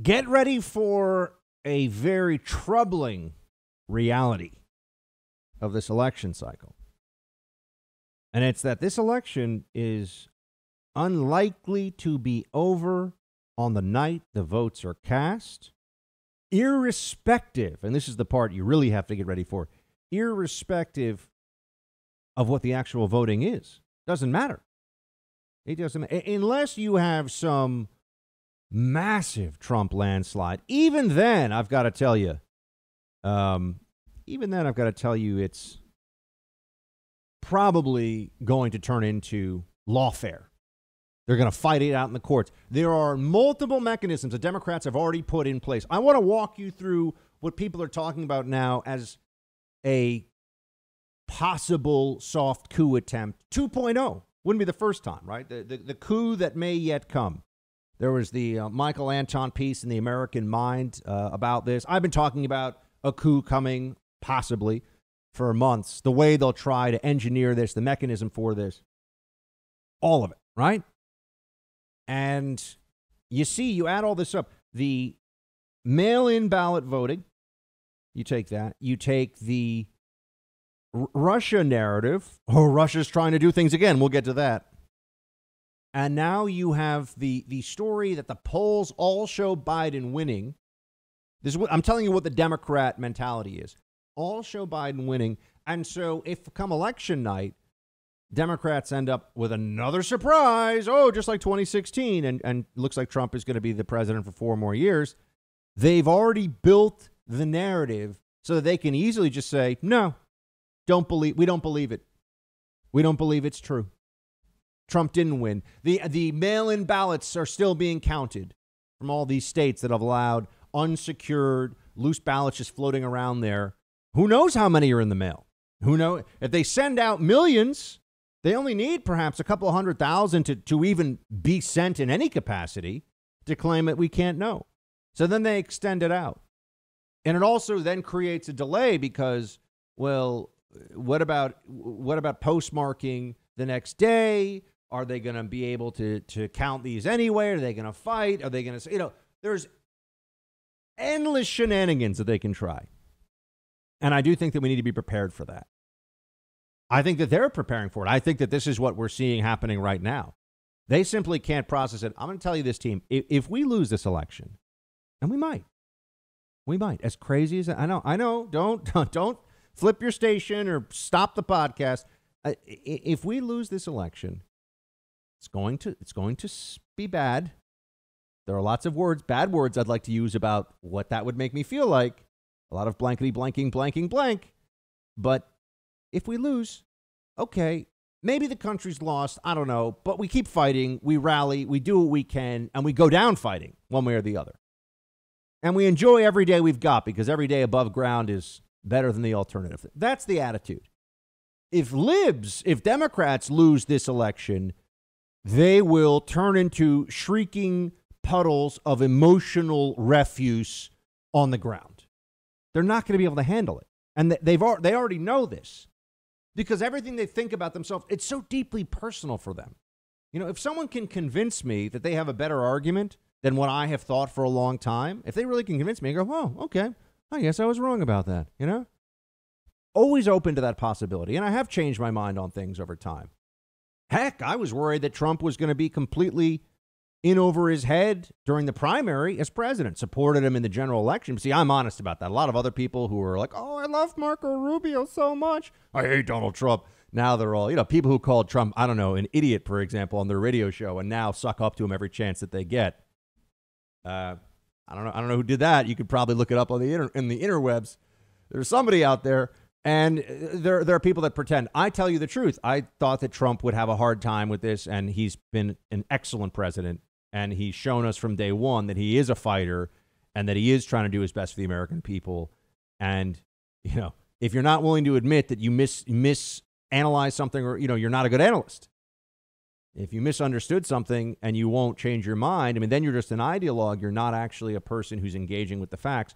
Get ready for a very troubling reality of this election cycle. And it's that this election is unlikely to be over on the night the votes are cast, irrespective, and this is the part you really have to get ready for, irrespective of what the actual voting is. Doesn't matter. It doesn't, unless you have some massive Trump landslide. Even then, I've got to tell you, um, even then, I've got to tell you, it's probably going to turn into lawfare. They're going to fight it out in the courts. There are multiple mechanisms the Democrats have already put in place. I want to walk you through what people are talking about now as a possible soft coup attempt 2.0. Wouldn't be the first time, right? The, the, the coup that may yet come. There was the uh, Michael Anton piece in the American Mind uh, about this. I've been talking about a coup coming, possibly, for months. The way they'll try to engineer this, the mechanism for this, all of it, right? And you see, you add all this up. The mail in ballot voting, you take that. You take the R- Russia narrative. Oh, Russia's trying to do things again. We'll get to that. And now you have the the story that the polls all show Biden winning. This is what I'm telling you what the Democrat mentality is. All show Biden winning. And so if come election night, Democrats end up with another surprise, oh, just like 2016, and, and looks like Trump is going to be the president for four more years, they've already built the narrative so that they can easily just say, no, don't believe, we don't believe it. We don't believe it's true. Trump didn't win. The, the mail in ballots are still being counted from all these states that have allowed unsecured, loose ballots just floating around there. Who knows how many are in the mail? Who know if they send out millions, they only need perhaps a couple hundred thousand to, to even be sent in any capacity to claim that we can't know. So then they extend it out. And it also then creates a delay because, well, what about what about postmarking the next day? Are they going to be able to to count these anyway? Are they going to fight? Are they going to you know? There's endless shenanigans that they can try, and I do think that we need to be prepared for that. I think that they're preparing for it. I think that this is what we're seeing happening right now. They simply can't process it. I'm going to tell you this team: if, if we lose this election, and we might, we might. As crazy as I know, I know. Don't don't, don't flip your station or stop the podcast. If we lose this election, it's going to it's going to be bad. There are lots of words, bad words I'd like to use about what that would make me feel like. A lot of blankety blanking blanking blank. But if we lose, okay, maybe the country's lost. I don't know. But we keep fighting. We rally. We do what we can. And we go down fighting one way or the other. And we enjoy every day we've got because every day above ground is better than the alternative. That's the attitude. If libs, if Democrats lose this election, they will turn into shrieking puddles of emotional refuse on the ground. They're not going to be able to handle it. And they've they already know this because everything they think about themselves, it's so deeply personal for them. You know, if someone can convince me that they have a better argument than what I have thought for a long time, if they really can convince me, I go, oh, okay, I guess I was wrong about that, you know? Always open to that possibility. And I have changed my mind on things over time. Heck, I was worried that Trump was going to be completely in over his head during the primary as president, supported him in the general election. See, I'm honest about that. A lot of other people who were like, oh, I love Marco Rubio so much. I hate Donald Trump. Now they're all, you know, people who called Trump, I don't know, an idiot, for example, on their radio show and now suck up to him every chance that they get. Uh, I don't know. I don't know who did that. You could probably look it up on the inter- in the interwebs. There's somebody out there and uh, there, there are people that pretend. I tell you the truth. I thought that Trump would have a hard time with this, and he's been an excellent president. And he's shown us from day one that he is a fighter and that he is trying to do his best for the American people. And, you know, if you're not willing to admit that you mis misanalyze something or, you know, you're not a good analyst. If you misunderstood something and you won't change your mind, I mean, then you're just an ideologue. You're not actually a person who's engaging with the facts.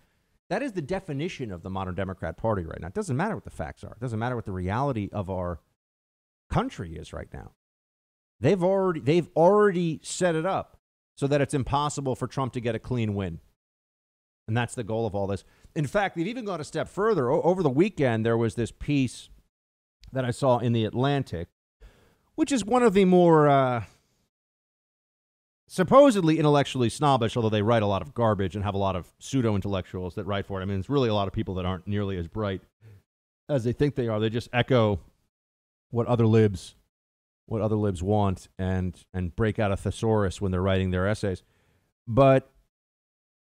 That is the definition of the modern Democrat Party right now. It doesn't matter what the facts are. It doesn't matter what the reality of our country is right now. They've already they've already set it up so that it's impossible for Trump to get a clean win. And that's the goal of all this. In fact, they've even gone a step further. O- over the weekend, there was this piece that I saw in the Atlantic, which is one of the more uh, supposedly intellectually snobbish, although they write a lot of garbage and have a lot of pseudo intellectuals that write for it. I mean, it's really a lot of people that aren't nearly as bright as they think they are. They just echo what other libs what other libs want and and break out a thesaurus when they're writing their essays. But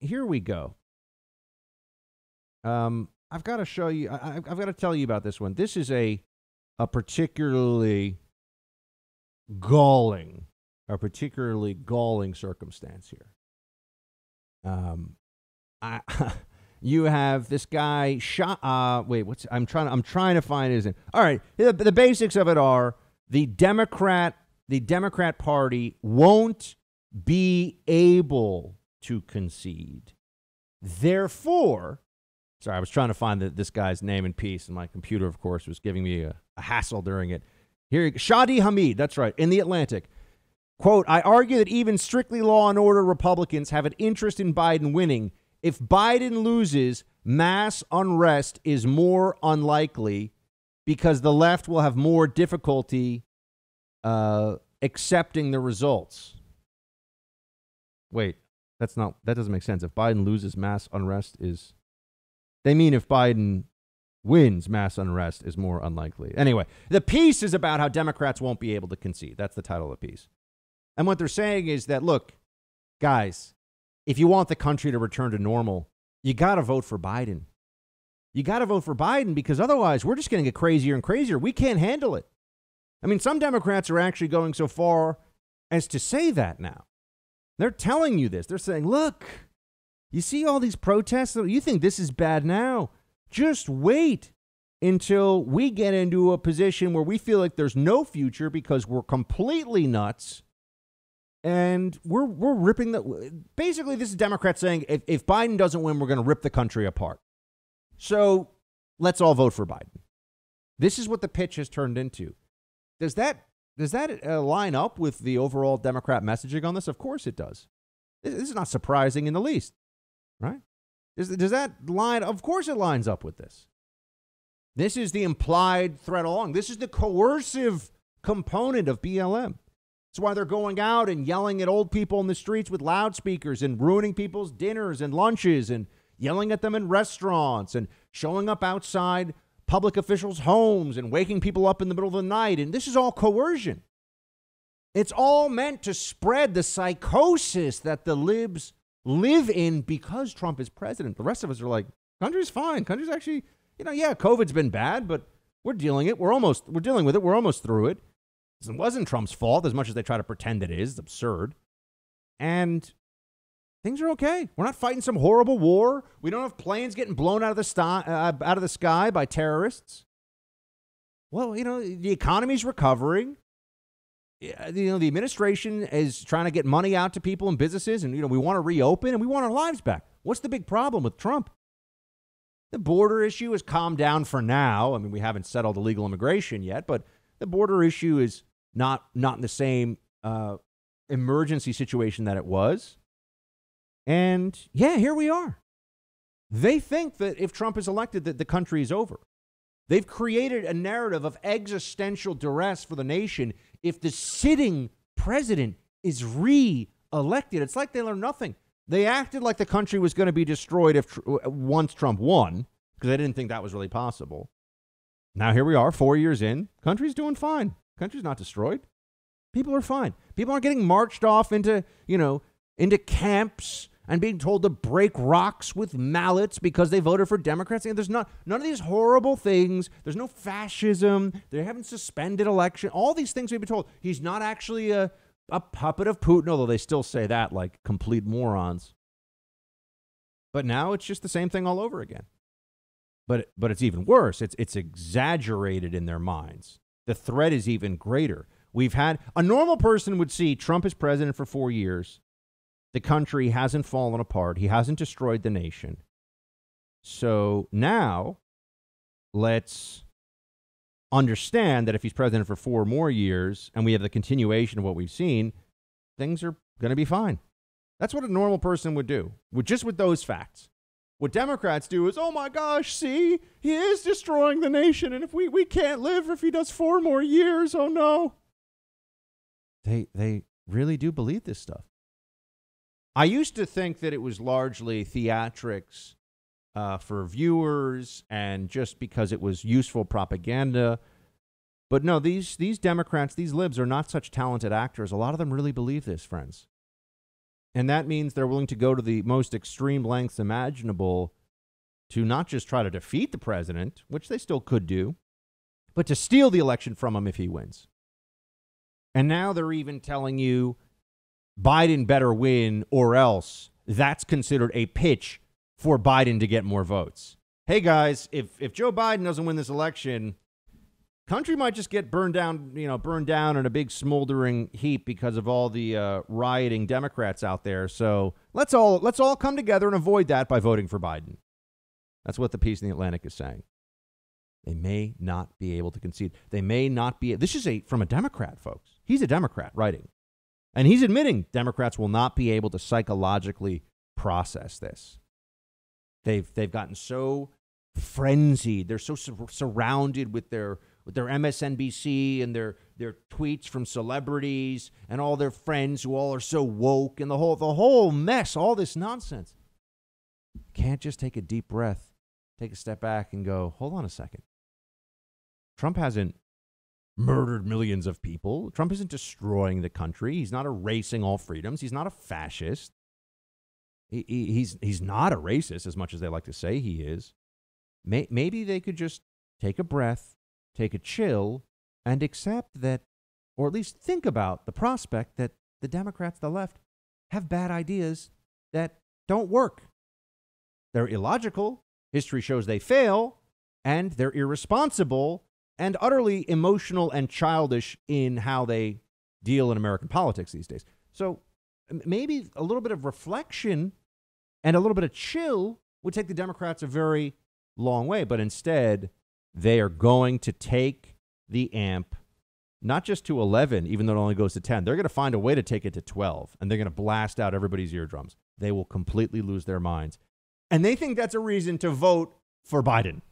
here we go. Um, I've got to show you. I, I've got to tell you about this one. This is a a particularly galling, a particularly galling circumstance here. Um, I. you have this guy shot. Uh, wait, what's? I'm trying. I'm trying to find his name. All right, the, the basics of it are the Democrat, the Democrat Party won't be able to concede. Therefore, sorry, I was trying to find the, this guy's name in peace, and my computer, of course, was giving me a, a hassle during it. Here, Shadi Hamid, that's right, in the Atlantic. Quote, I argue that even strictly law and order Republicans have an interest in Biden winning. If Biden loses, mass unrest is more unlikely because the left will have more difficulty uh, accepting the results. Wait, that's not that doesn't make sense. If Biden loses, mass unrest is. They mean if Biden wins, mass unrest is more unlikely. Anyway, the piece is about how Democrats won't be able to concede. That's the title of the piece. And what they're saying is that look, guys, if you want the country to return to normal, you got to vote for Biden. You got to vote for Biden because otherwise we're just going to get crazier and crazier. We can't handle it. I mean, some Democrats are actually going so far as to say that now. They're telling you this. They're saying, look, you see all these protests? You think this is bad now? Just wait until we get into a position where we feel like there's no future because we're completely nuts and we're we're ripping the basically this is Democrats saying if, if Biden doesn't win, we're going to rip the country apart. So let's all vote for Biden. This is what the pitch has turned into. Does that does that uh, line up with the overall Democrat messaging on this? Of course it does. This is not surprising in the least, right? Does, does that line? Of course it lines up with this. This is the implied threat along. This is the coercive component of BLM. That's why they're going out and yelling at old people in the streets with loudspeakers and ruining people's dinners and lunches and yelling at them in restaurants and showing up outside public officials' homes and waking people up in the middle of the night. And this is all coercion. It's all meant to spread the psychosis that the libs live in because Trump is president. The rest of us are like, country's fine. Country's actually, you know, yeah, COVID's been bad, but we're dealing it. We're almost we're dealing with it. We're almost through it. It wasn't Trump's fault as much as they try to pretend it is. It's absurd. And things are okay. We're not fighting some horrible war. We don't have planes getting blown out of the sky, uh, out of the sky by terrorists. Well, you know, the economy's recovering. You know, the administration is trying to get money out to people and businesses, and you know, we want to reopen and we want our lives back. What's the big problem with Trump? The border issue has calmed down for now. I mean, we haven't settled illegal immigration yet, but the border issue is not not in the same uh, emergency situation that it was. And yeah, here we are. They think that if Trump is elected, that the country is over. They've created a narrative of existential duress for the nation if the sitting president is re-elected. It's like they learned nothing. They acted like the country was going to be destroyed if once Trump won because they didn't think that was really possible. Now here we are, four years in. Country's doing fine. Country's not destroyed. People are fine. People aren't getting marched off into, you know, into camps and being told to break rocks with mallets because they voted for Democrats. And there's not none of these horrible things. There's no fascism. They haven't suspended election. All these things we've been told. He's not actually a, a puppet of Putin, although they still say that like complete morons. But now it's just the same thing all over again. But but it's even worse. It's it's exaggerated in their minds. The threat is even greater. We've had a normal person would see Trump as president for 4 years the country hasn't fallen apart. He hasn't destroyed the nation. So now let's understand that if he's president for four more years and we have the continuation of what we've seen, things are going to be fine. That's what a normal person would do, with just with those facts. What Democrats do is, oh my gosh, see, he is destroying the nation, and if we, we can't live if he does four more years, oh no. They they really do believe this stuff. I used to think that it was largely theatrics uh, for viewers and just because it was useful propaganda. But no, these these Democrats, these libs are not such talented actors. A lot of them really believe this, friends. And that means they're willing to go to the most extreme lengths imaginable to not just try to defeat the president, which they still could do, but to steal the election from him if he wins. And now they're even telling you Biden better win or else that's considered a pitch for Biden to get more votes. Hey guys, if if Joe Biden doesn't win this election, country might just get burned down, you know, burned down in a big smoldering heap because of all the uh, rioting Democrats out there. So let's all let's all come together and avoid that by voting for Biden. That's what the piece in the Atlantic is saying. They may not be able to concede. They may not be. This is a from a Democrat, folks. He's a Democrat writing, and he's admitting Democrats will not be able to psychologically process this. They've they've gotten so frenzied. They're so sur- surrounded with their with their MSNBC and their their tweets from celebrities and all their friends who all are so woke and the whole the whole mess, all this nonsense. Can't just take a deep breath, take a step back and go, "Hold on a second. Trump hasn't murdered millions of people. Trump isn't destroying the country. He's not erasing all freedoms. He's not a fascist. He, he, he's he's not a racist as much as they like to say he is. May, maybe they could just take a breath, take a chill, and accept that, or at least think about the prospect that the Democrats, the left, have bad ideas that don't work. They're illogical. History shows they fail, and they're irresponsible and utterly emotional and childish in how they deal in American politics these days. So maybe a little bit of reflection and a little bit of chill would take the Democrats a very long way. But instead, they are going to take the amp not just to 11, even though it only goes to 10. They're going to find a way to take it to 12, and they're going to blast out everybody's eardrums. They will completely lose their minds. And they think that's a reason to vote for Biden.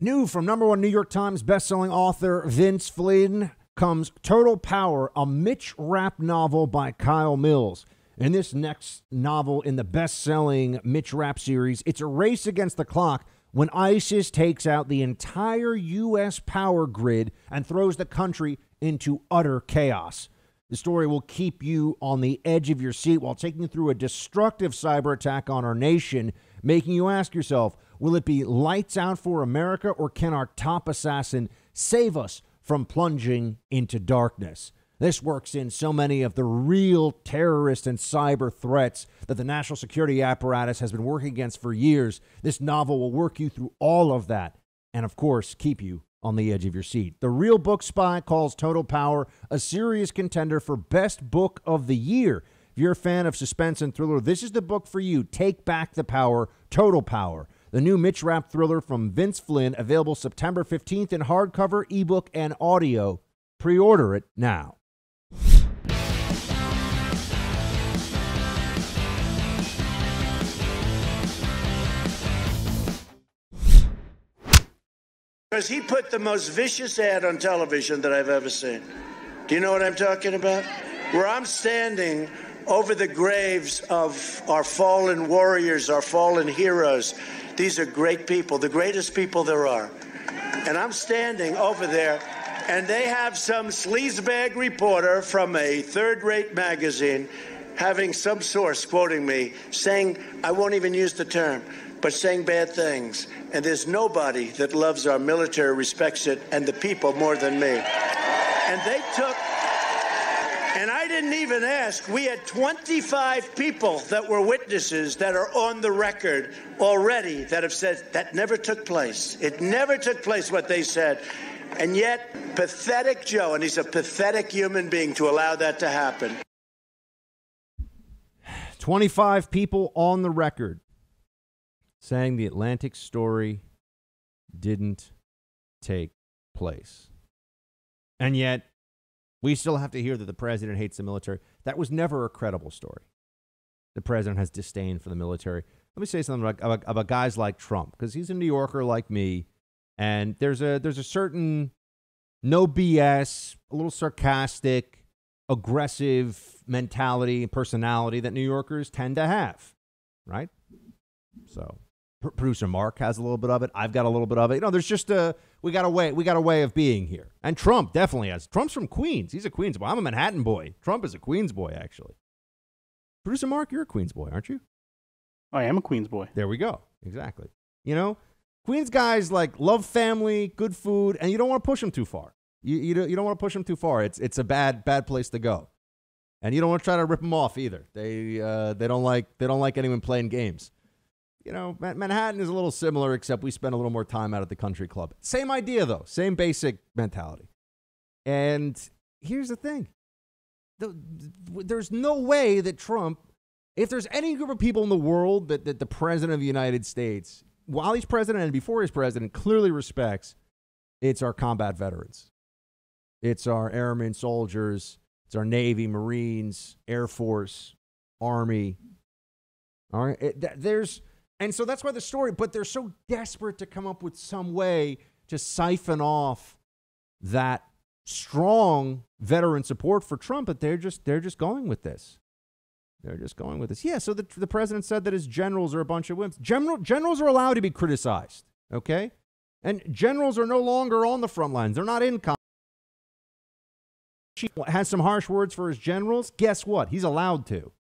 New from number one New York Times bestselling author Vince Flynn comes Total Power, a Mitch Rapp novel by Kyle Mills. In this next novel in the best selling Mitch Rapp series, it's a race against the clock when ISIS takes out the entire U.S. power grid and throws the country into utter chaos. The story will keep you on the edge of your seat while taking you through a destructive cyber attack on our nation, making you ask yourself, Will it be lights out for America, or can our top assassin save us from plunging into darkness? This works in so many of the real terrorist and cyber threats that the national security apparatus has been working against for years. This novel will work you through all of that and, of course, keep you on the edge of your seat. The Real Book Spy calls Total Power a serious contender for Best Book of the Year. If you're a fan of suspense and thriller, this is the book for you. Take Back the Power, Total Power. The new Mitch Rapp thriller from Vince Flynn, available September 15th in hardcover, ebook, and audio. Pre order it now. Because he put the most vicious ad on television that I've ever seen. Do you know what I'm talking about? Where I'm standing over the graves of our fallen warriors, our fallen heroes, these are great people, the greatest people there are. And I'm standing over there, and they have some sleazebag reporter from a third rate magazine having some source quoting me saying, I won't even use the term, but saying bad things. And there's nobody that loves our military, respects it, and the people more than me. And they took and I didn't even ask. We had 25 people that were witnesses that are on the record already that have said that never took place. It never took place what they said. And yet, pathetic Joe, and he's a pathetic human being to allow that to happen. 25 people on the record saying the Atlantic story didn't take place. And yet, we still have to hear that the president hates the military. That was never a credible story. the president has disdain for the military. Let me say something about, about, about guys like Trump because he's a New Yorker like me, and there's a there's a certain no BS, a little sarcastic, aggressive mentality and personality that New Yorkers tend to have, right? So producer Mark has a little bit of it. I've got a little bit of it. You know, there's just a we got a way we got a way of being here. And Trump definitely has. Trump's from Queens. He's a Queens boy. I'm a Manhattan boy. Trump is a Queens boy, actually. Producer Mark, you're a Queens boy, aren't you? I am a Queens boy. There we go. Exactly. You know, Queens guys like love family, good food, and you don't want to push them too far. You you don't, you don't want to push them too far. It's it's a bad bad place to go, and you don't want to try to rip them off either. They uh, they don't like they don't like anyone playing games. You know, Manhattan is a little similar, except we spend a little more time out at the country club. Same idea though, same basic mentality. And here's the thing: there's no way that Trump if there's any group of people in the world that, that the president of the United States, while he's president and before he's president, clearly respects, it's our combat veterans. It's our airmen, soldiers, it's our Navy, Marines, Air Force, Army. All right. It, there's, and so that's why the story, but they're so desperate to come up with some way to siphon off that strong veteran support for Trump, but they're just they're just going with this. They're just going with this. Yeah, so the, the president said that his generals are a bunch of wimps. General, generals are allowed to be criticized, okay? And generals are no longer on the front lines. They're not in combat. Has some harsh words for his generals. Guess what? He's allowed to.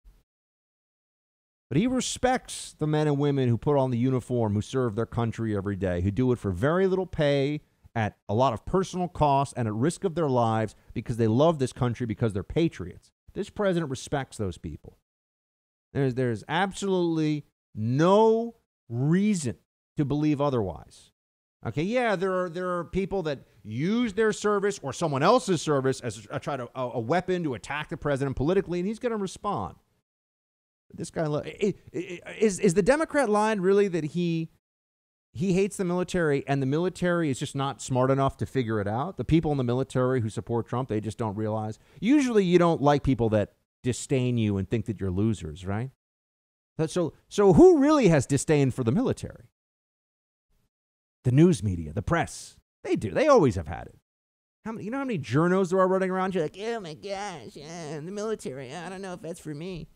But he respects the men and women who put on the uniform, who serve their country every day, who do it for very little pay, at a lot of personal cost, and at risk of their lives because they love this country, because they're patriots. This president respects those people. There's, there's absolutely no reason to believe otherwise. Okay, yeah, there are there are people that use their service or someone else's service as a, try to a, a weapon to attack the president politically, and he's going to respond. This guy is is the Democrat line really that he he hates the military, and the military is just not smart enough to figure it out. The people in the military who support Trump, they just don't realize. Usually, you don't like people that disdain you and think that you're losers, right? So, so who really has disdain for the military? The news media, the press. They do. They always have had it. How many, you know how many journos there are running around? You're like, oh my gosh, yeah, the military. I don't know if that's for me.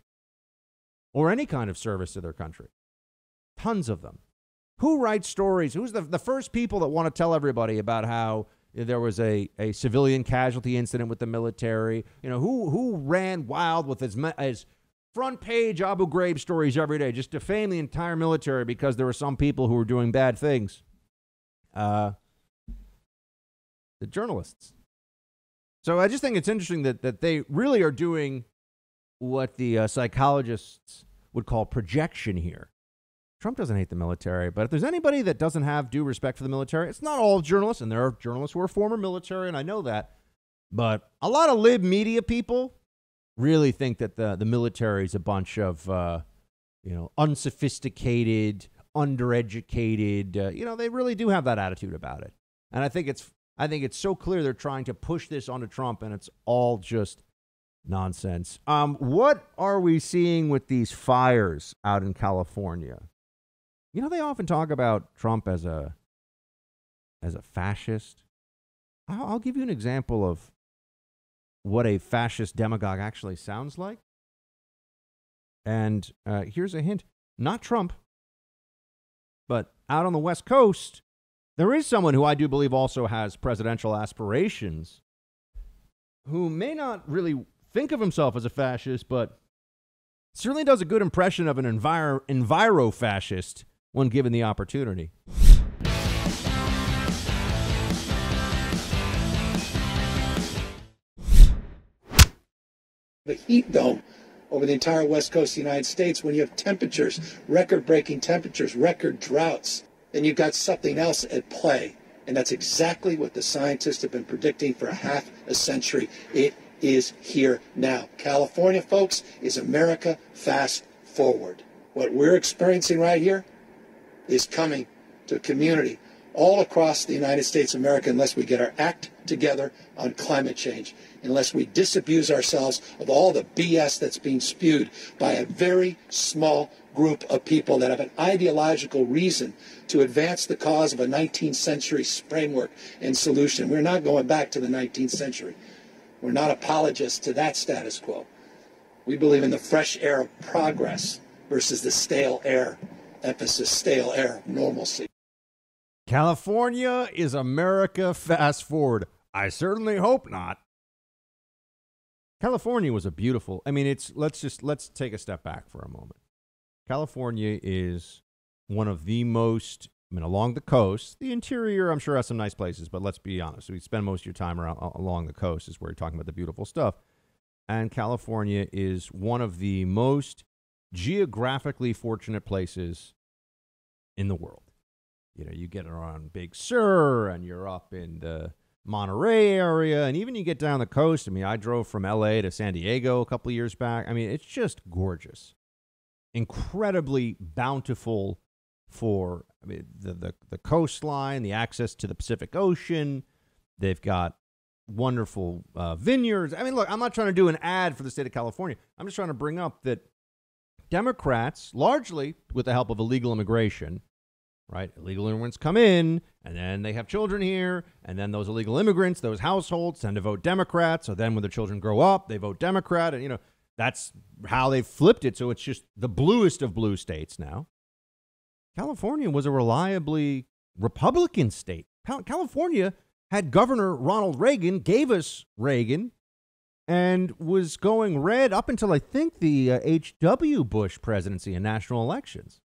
Or any kind of service to their country. Tons of them. Who writes stories? Who's the, the first people that want to tell everybody about how there was a, a civilian casualty incident with the military. You know, who who ran wild with his, his front page Abu Ghraib stories every day, just defame the entire military because there were some people who were doing bad things. Uh, the journalists. So I just think it's interesting that, that they really are doing what the uh, psychologists would call projection here. Trump doesn't hate the military, but if there's anybody that doesn't have due respect for the military, it's not all journalists, and there are journalists who are former military, and I know that. But a lot of lib media people really think that the the military is a bunch of uh, you know unsophisticated, undereducated. Uh, you know, they really do have that attitude about it, and I think it's I think it's so clear they're trying to push this onto Trump, and it's all just nonsense. Um, what are we seeing with these fires out in California? You know, they often talk about Trump as a as a fascist. I'll, give you an example of what a fascist demagogue actually sounds like. And uh, here's a hint: not Trump, but out on the West Coast, there is someone who I do believe also has presidential aspirations, who may not really think of himself as a fascist, but certainly does a good impression of an enviro, enviro fascist when given the opportunity. The heat dome over the entire west coast of the United States when you have temperatures, record breaking temperatures, record droughts, then you've got something else at play. And that's exactly what the scientists have been predicting for half a century. It is here now. California, folks, is America fast forward. What we're experiencing right here is coming to a community all across the United States of America unless we get our act together on climate change, unless we disabuse ourselves of all the BS that's being spewed by a very small group of people that have an ideological reason to advance the cause of a 19th century framework and solution. We're not going back to the 19th century. We're not apologists to that status quo. We believe in the fresh air of progress versus the stale air, emphasis stale air, normalcy. California is America fast forward. I certainly hope not. California was a beautiful. I mean, it's let's just let's take a step back for a moment. California is one of the most I mean, along the coast, the interior, I'm sure has some nice places, but let's be honest. We spend most of your time around along the coast is where you're talking about the beautiful stuff. And California is one of the most geographically fortunate places in the world. You know, you get around Big Sur and you're up in the Monterey area, and even you get down the coast. I mean, I drove from LA to San Diego a couple years back. I mean, it's just gorgeous, incredibly bountiful for I mean, the, the, the coastline, the access to the Pacific Ocean. They've got wonderful uh, vineyards. I mean, look, I'm not trying to do an ad for the state of California. I'm just trying to bring up that Democrats, largely with the help of illegal immigration, right? Illegal immigrants come in and then they have children here. And then those illegal immigrants, those households tend to vote Democrat. So then when the children grow up, they vote Democrat. And, you know, that's how they flipped it. So it's just the bluest of blue states now. California was a reliably Republican state. California had Governor Ronald Reagan, gave us Reagan, and was going red up until I think the H.W. Uh, Bush presidency and national elections.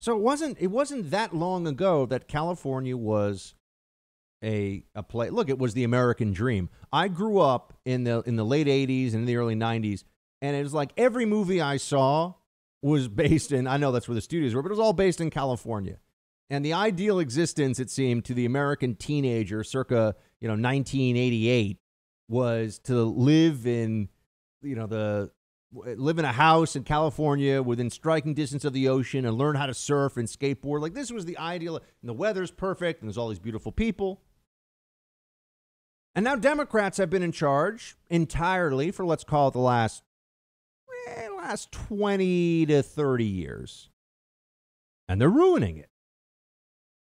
So it wasn't it wasn't that long ago that California was a a place. Look, it was the American dream. I grew up in the in the late 80s and in the early 90s and it was like every movie I saw was based in I know that's where the studios were, but it was all based in California. And the ideal existence it seemed to the American teenager circa, you know, 1988 was to live in you know the live in a house in California within striking distance of the ocean and learn how to surf and skateboard. Like this was the ideal. And the weather's perfect and there's all these beautiful people. And now Democrats have been in charge entirely for let's call it the last last 20 to 30 years. And they're ruining it.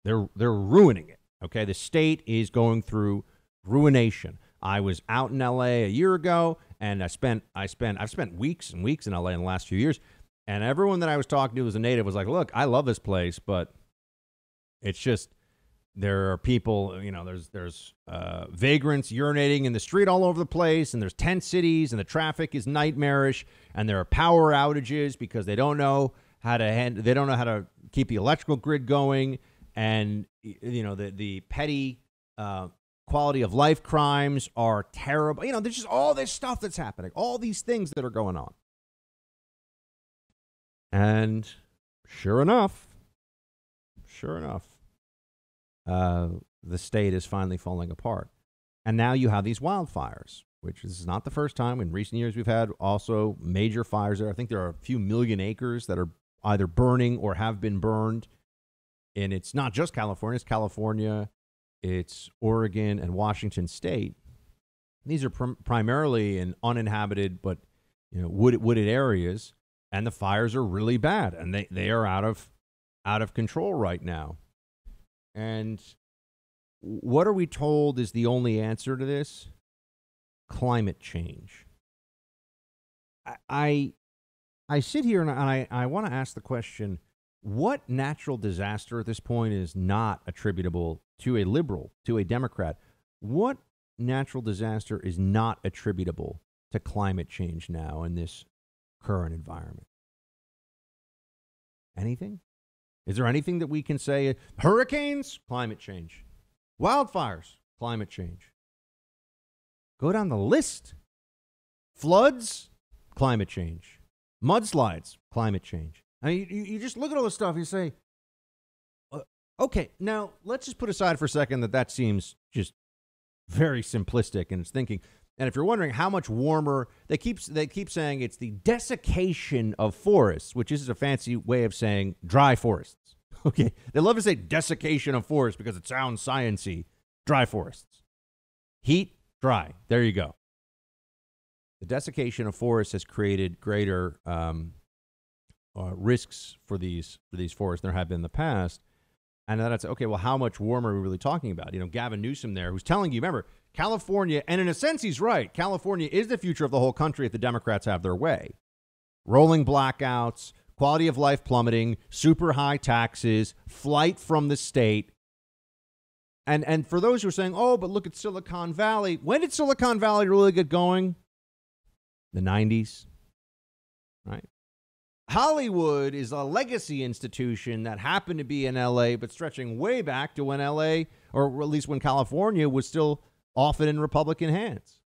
They're they're ruining it. Okay? The state is going through ruination. I was out in LA a year ago and I spent I spent I've spent weeks and weeks in LA in the last few years, and everyone that I was talking to was a native was like, "Look, I love this place, but it's just." There are people, you know, there's there's uh, vagrants urinating in the street all over the place, and there's tent cities, and the traffic is nightmarish, and there are power outages because they don't know how to hand, they don't know how to keep the electrical grid going, and you know the the petty uh, quality of life crimes are terrible. You know, there's just all this stuff that's happening, all these things that are going on. And sure enough, sure enough, uh, the state is finally falling apart. And now you have these wildfires, which is not the first time. In recent years, we've had also major fires there. I think there are a few million acres that are either burning or have been burned. And it's not just California, it's California, it's Oregon and Washington State. These are prim- primarily in uninhabited but you know wooded, wooded areas, and the fires are really bad, and they, they are out of out of control right now. And what are we told is the only answer to this? Climate change. I I, sit here and I, I want to ask the question what natural disaster at this point is not attributable to a liberal, to a Democrat? What natural disaster is not attributable to climate change now in this current environment? Anything? Is there anything that we can say? Hurricanes, climate change. Wildfires, climate change. Go down the list. Floods, climate change. Mudslides, climate change. I mean, you, you just look at all this stuff you say, uh, okay, now let's just put aside for a second that that seems just very simplistic in its thinking. And if you're wondering how much warmer, they keep they keep saying it's the desiccation of forests, which is a fancy way of saying dry forests. Okay. They love to say desiccation of forests because it sounds sciency. Dry forests. Heat, dry. There you go. The desiccation of forests has created greater um, uh, risks for these for these forests than there have been in the past. And then say, okay, well, how much warmer are we really talking about? You know, Gavin Newsom there, who's telling you, remember, California, and in a sense, he's right. California is the future of the whole country if the Democrats have their way. Rolling blackouts, quality of life plummeting, super high taxes, flight from the state. And and for those who are saying, "Oh, but look at Silicon Valley." When did Silicon Valley really get going? The 90s. Right? Hollywood is a legacy institution that happened to be in LA but stretching way back to when LA or at least when California was still often in Republican hands.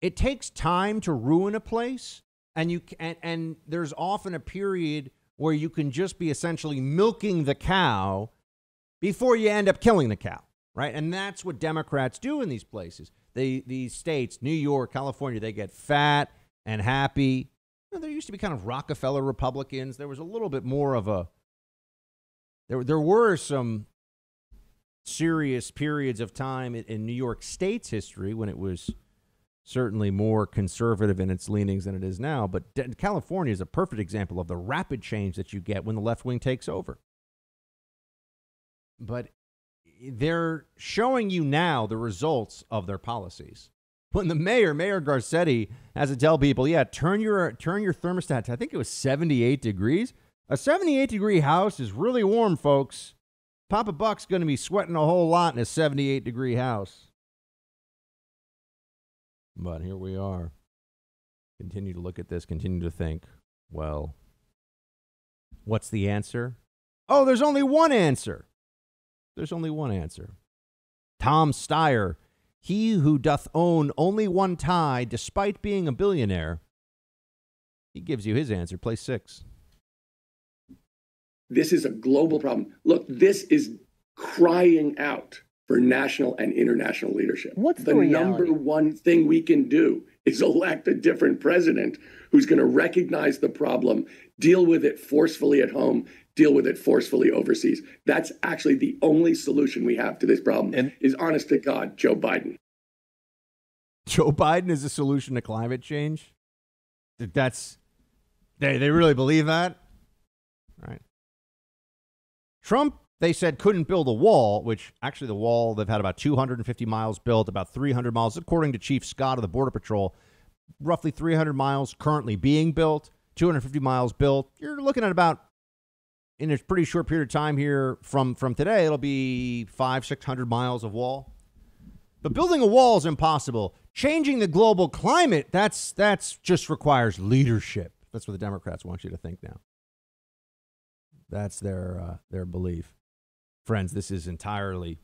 It takes time to ruin a place and you and, and there's often a period where you can just be essentially milking the cow before you end up killing the cow, right? And that's what Democrats do in these places. They these states, New York, California, they get fat and happy. You know, there used to be kind of Rockefeller Republicans. There was a little bit more of a there there were some serious periods of time in, in New York State's history when it was certainly more conservative in its leanings than it is now. But California is a perfect example of the rapid change that you get when the left wing takes over. But they're showing you now the results of their policies. When the mayor, Mayor Garcetti, has to tell people, yeah, turn your turn your thermostat to I think it was 78 degrees. A 78 degree house is really warm, folks. Papa Buck's going to be sweating a whole lot in a 78 degree house. But here we are. Continue to look at this, continue to think, well, what's the answer? Oh, there's only one answer. There's only one answer. Tom Steyer, he who doth own only one tie despite being a billionaire, he gives you his answer. Play six. This is a global problem. Look, this is crying out for national and international leadership. What's the, the number one thing we can do is elect a different president who's going to recognize the problem, deal with it forcefully at home, deal with it forcefully overseas. That's actually the only solution we have to this problem. And is honest to God, Joe Biden. Joe Biden is a solution to climate change. That's they they really believe that, right? Trump they said couldn't build a wall, which actually the wall they've had about 250 miles built, about 300 miles, according to Chief Scott of the Border Patrol, roughly 300 miles currently being built, 250 miles built. You're looking at about in a pretty short period of time here from from today, it'll be five, six hundred miles of wall. But building a wall is impossible. Changing the global climate, that's that's just requires leadership. That's what the Democrats want you to think now. That's their uh, their belief. Friends, this is entirely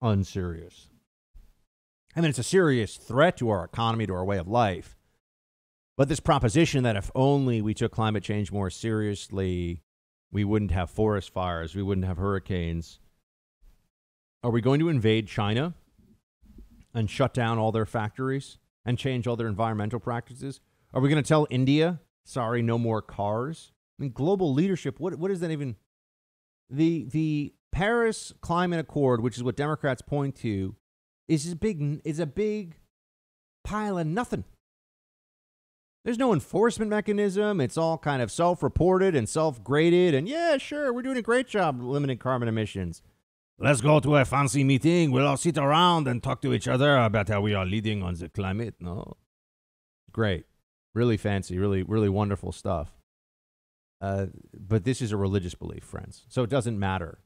unserious. I mean, it's a serious threat to our economy, to our way of life. But this proposition that if only we took climate change more seriously, we wouldn't have forest fires, we wouldn't have hurricanes. Are we going to invade China and shut down all their factories and change all their environmental practices? Are we going to tell India, sorry, no more cars? I mean, global leadership, what, what is that even? the the Paris Climate Accord, which is what Democrats point to, is a big is a big pile of nothing. There's no enforcement mechanism. It's all kind of self-reported and self-graded. And yeah, sure, we're doing a great job limiting carbon emissions. Let's go to a fancy meeting. We'll all sit around and talk to each other about how we are leading on the climate. No, great, really fancy, really really wonderful stuff. Uh, but this is a religious belief, friends. So it doesn't matter.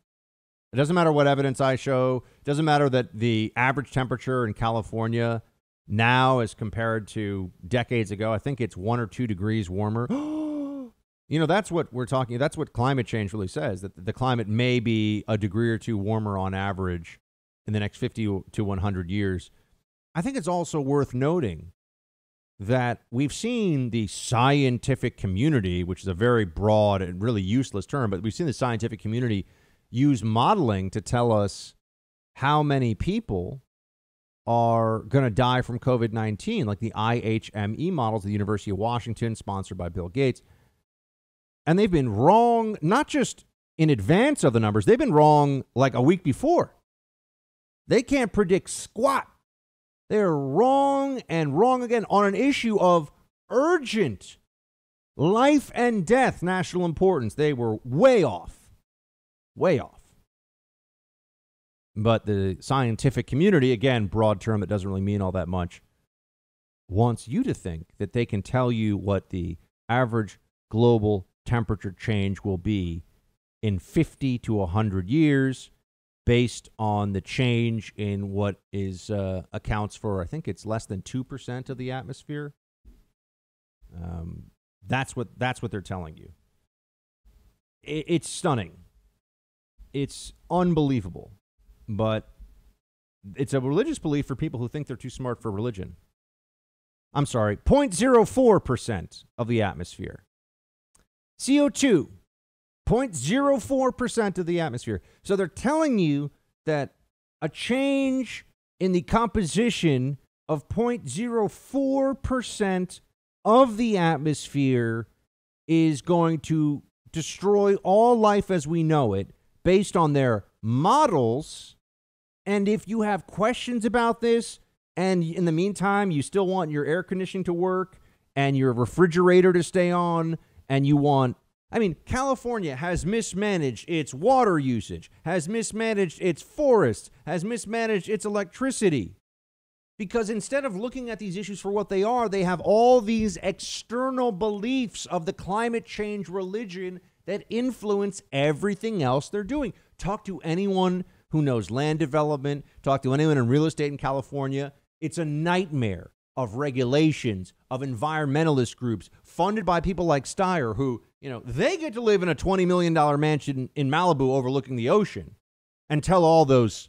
It doesn't matter what evidence I show. It doesn't matter that the average temperature in California now, as compared to decades ago, I think it's one or two degrees warmer. you know, that's what we're talking. That's what climate change really says. That the climate may be a degree or two warmer on average in the next 50 to 100 years. I think it's also worth noting that we've seen the scientific community, which is a very broad and really useless term, but we've seen the scientific community use modeling to tell us how many people are going to die from COVID 19, like the IHME models the University of Washington, sponsored by Bill Gates. And they've been wrong, not just in advance of the numbers, they've been wrong like a week before. They can't predict squat. They're wrong and wrong again on an issue of urgent life and death national importance. They were way off. Way off. But the scientific community, again, broad term it doesn't really mean all that much, wants you to think that they can tell you what the average global temperature change will be in 50 to 100 years based on the change in what is uh, accounts for, I think it's less than 2% of the atmosphere. Um, that's what that's what they're telling you. It, it's stunning. It's unbelievable, but it's a religious belief for people who think they're too smart for religion. I'm sorry, 0.04% of the atmosphere. CO2, 0.04% of the atmosphere. So they're telling you that a change in the composition of 0.04% of the atmosphere is going to destroy all life as we know it based on their models. And if you have questions about this, and in the meantime, you still want your air conditioning to work and your refrigerator to stay on, and you want I mean, California has mismanaged its water usage, has mismanaged its forests, has mismanaged its electricity. Because instead of looking at these issues for what they are, they have all these external beliefs of the climate change religion that influence everything else they're doing. Talk to anyone who knows land development, talk to anyone in real estate in California. It's a nightmare of regulations, of environmentalist groups funded by people like Steyer, who, you know, they get to live in a $20 million mansion in Malibu overlooking the ocean and tell all those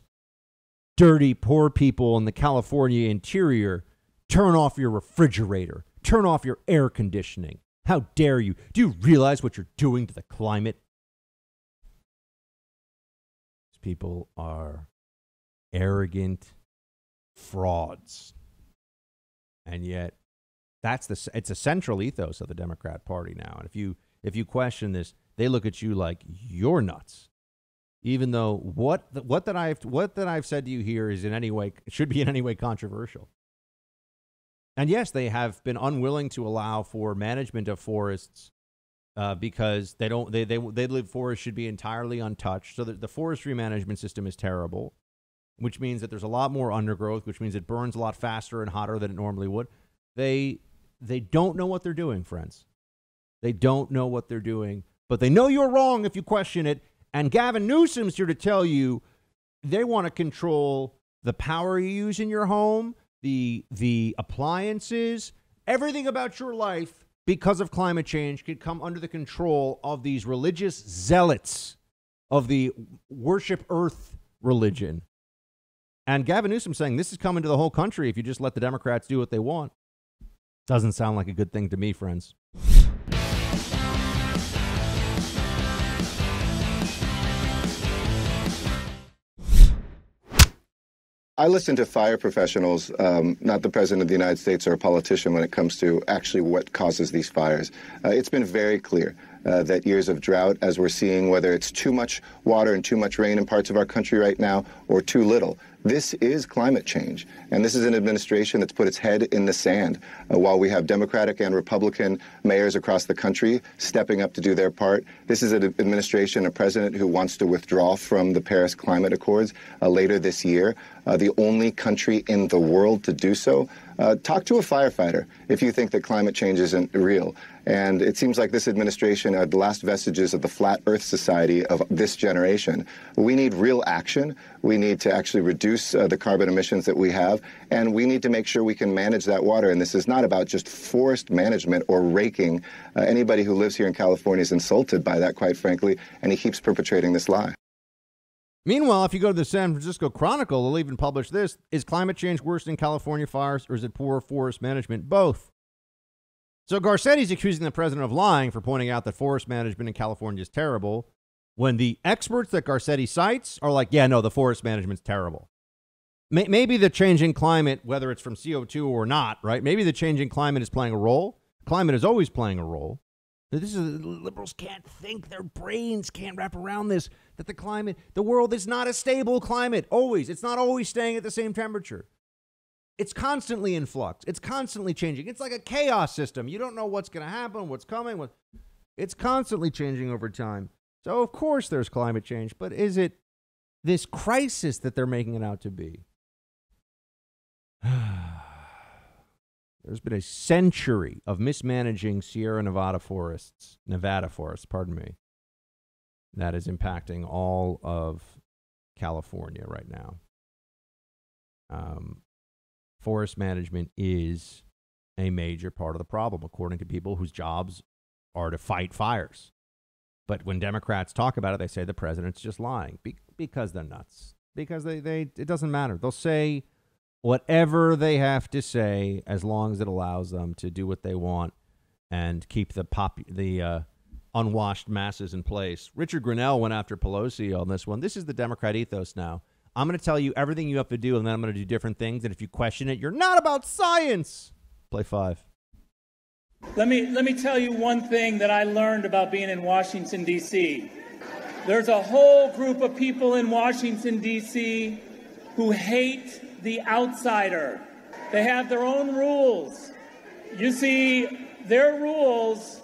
dirty, poor people in the California interior turn off your refrigerator, turn off your air conditioning. How dare you? Do you realize what you're doing to the climate? People are arrogant frauds. And yet that's the it's a central ethos of the Democrat Party now. And if you if you question this, they look at you like you're nuts. Even though what what that I've what that I've said to you here is in any way should be in any way controversial. And yes, they have been unwilling to allow for management of forests uh, because they don't they they they live forests should be entirely untouched. So the, the forestry management system is terrible, which means that there's a lot more undergrowth, which means it burns a lot faster and hotter than it normally would. They they don't know what they're doing, friends. They don't know what they're doing, but they know you're wrong if you question it. And Gavin Newsom's here to tell you they want to control the power you use in your home, the the appliances, everything about your life because of climate change could come under the control of these religious zealots of the worship earth religion. And Gavin Newsom saying this is coming to the whole country if you just let the Democrats do what they want. Doesn't sound like a good thing to me, friends. I listen to fire professionals, um, not the president of the United States or a politician, when it comes to actually what causes these fires. Uh, it's been very clear uh, that years of drought, as we're seeing, whether it's too much water and too much rain in parts of our country right now or too little, this is climate change. And this is an administration that's put its head in the sand. Uh, while we have Democratic and Republican mayors across the country stepping up to do their part, this is an administration, a president who wants to withdraw from the Paris Climate Accords uh, later this year. Uh, the only country in the world to do so. Uh, talk to a firefighter if you think that climate change isn't real. And it seems like this administration are the last vestiges of the flat earth society of this generation. We need real action. We need to actually reduce uh, the carbon emissions that we have. And we need to make sure we can manage that water. And this is not about just forest management or raking. Uh, anybody who lives here in California is insulted by that, quite frankly. And he keeps perpetrating this lie. Meanwhile, if you go to the San Francisco Chronicle, they'll even publish this Is climate change worse than California fires, or is it poor forest management? Both. So Garcetti's accusing the president of lying for pointing out that forest management in California is terrible, when the experts that Garcetti cites are like, yeah, no, the forest management's terrible. Maybe the changing climate, whether it's from CO2 or not, right? Maybe the changing climate is playing a role. Climate is always playing a role. This is liberals can't think, their brains can't wrap around this. That the climate, the world is not a stable climate. Always, it's not always staying at the same temperature. It's constantly in flux. It's constantly changing. It's like a chaos system. You don't know what's going to happen, what's coming. What, it's constantly changing over time. So of course there's climate change, but is it this crisis that they're making it out to be? There's been a century of mismanaging Sierra Nevada forests, Nevada forests, pardon me, that is impacting all of California right now. Um, forest management is a major part of the problem, according to people whose jobs are to fight fires. But when Democrats talk about it, they say the president's just lying be- because they're nuts. Because they, they, it doesn't matter. They'll say whatever they have to say as long as it allows them to do what they want and keep the pop the uh, unwashed masses in place. Richard Grenell went after Pelosi on this one. This is the Democrat ethos now. I'm going to tell you everything you have to do, and then I'm going to do different things. And if you question it, you're not about science. Play five. Let me let me tell you one thing that I learned about being in Washington D.C. There's a whole group of people in Washington D.C. who hate the outsider. They have their own rules. You see, their rules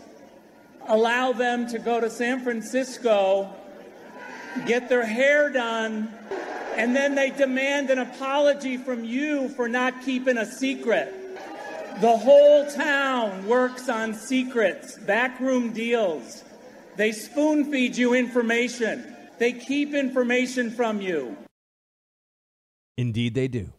allow them to go to San Francisco, get their hair done, and then they demand an apology from you for not keeping a secret. The whole town works on secrets, backroom deals. They spoon feed you information. They keep information from you. Indeed, they do.